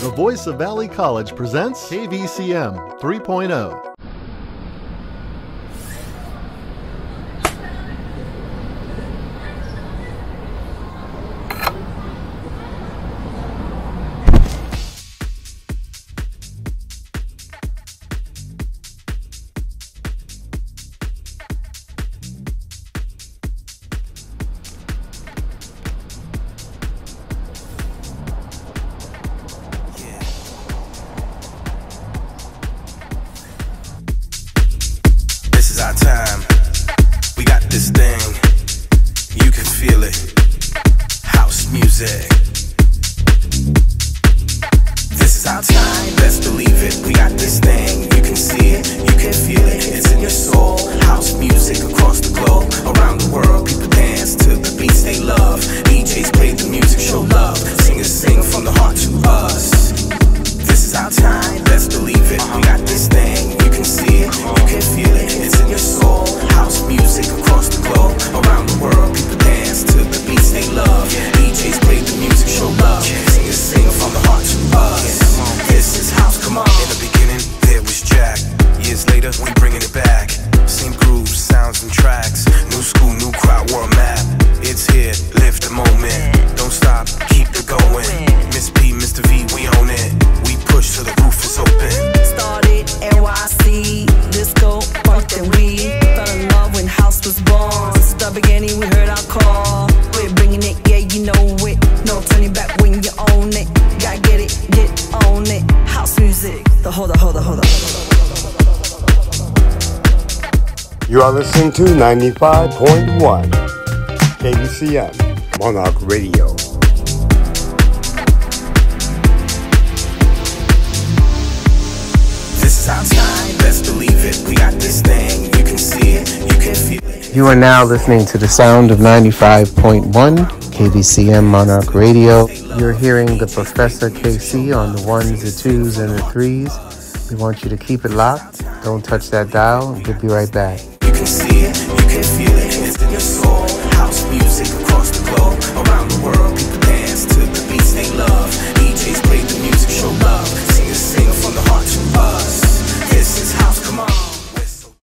The Voice of Valley College presents KVCM 3.0. our time. We got this thing. You can feel it. House music. later. We You are listening to 95.1 KVCM Monarch Radio. This is our time, best believe it. We got this thing, you can see it, you can feel it. You are now listening to the sound of 95.1 KVCM Monarch Radio. You're hearing the Professor KC on the ones, the twos, and the threes. We want you to keep it locked. Don't touch that dial. We'll be right back if you